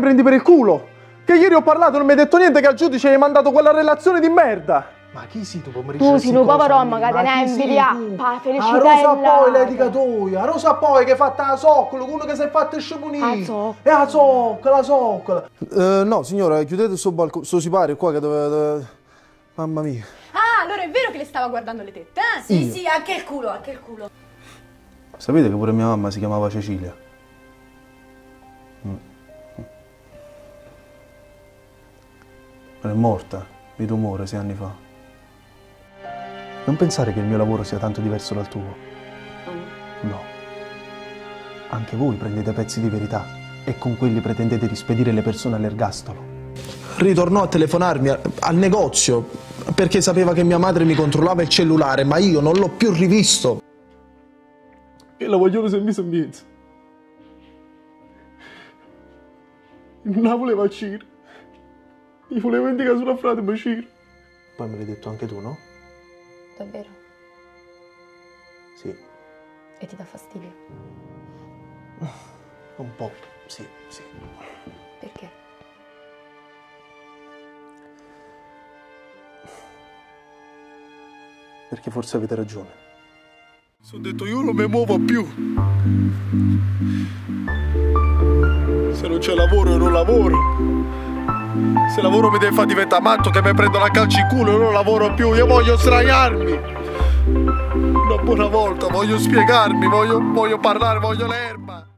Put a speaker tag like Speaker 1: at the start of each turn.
Speaker 1: prendi per il culo? Che ieri ho parlato e non mi hai detto niente che al giudice hai mandato quella relazione di merda.
Speaker 2: Ma chi sei tu pomeriggio?
Speaker 3: Tu sei un povero uomo che te ne invidia. Pa,
Speaker 2: A
Speaker 3: felicitella.
Speaker 2: Rosa poi lei dica tu, a Rosa poi che è fatta la zoccola, quello che si è.
Speaker 3: La zoccola.
Speaker 2: È la zoccola, la zoccola. Eh, no, signora, chiudete sto balcone, sto sipario qua che dove, dove... Mamma mia.
Speaker 4: Ah, allora è vero che le stava guardando le tette, eh?
Speaker 5: Sì, sì, anche il culo, anche il culo.
Speaker 2: Sapete che pure mia mamma si chiamava Cecilia? È morta di tumore sei anni fa. Non pensare che il mio lavoro sia tanto diverso dal tuo. No. Anche voi prendete pezzi di verità e con quelli pretendete di spedire le persone all'ergastolo. Ritornò a telefonarmi a- al negozio perché sapeva che mia madre mi controllava il cellulare, ma io non l'ho più rivisto. E la vogliono se mi miezzo. Non la voleva Ciro. Gli voleva indicare sulla frate ma Ciro. Poi me l'hai detto anche tu, no?
Speaker 3: Davvero?
Speaker 2: Sì.
Speaker 3: E ti dà fastidio?
Speaker 2: Un po', sì, sì.
Speaker 3: Perché?
Speaker 2: Perché forse avete ragione.
Speaker 6: Sono detto io non mi muovo più. Se non c'è lavoro io non lavoro. Se lavoro mi deve far diventare matto che mi prendo la calcio in culo io non lavoro più. Io voglio straiarmi. Una buona volta, voglio spiegarmi, voglio, voglio parlare, voglio l'erba.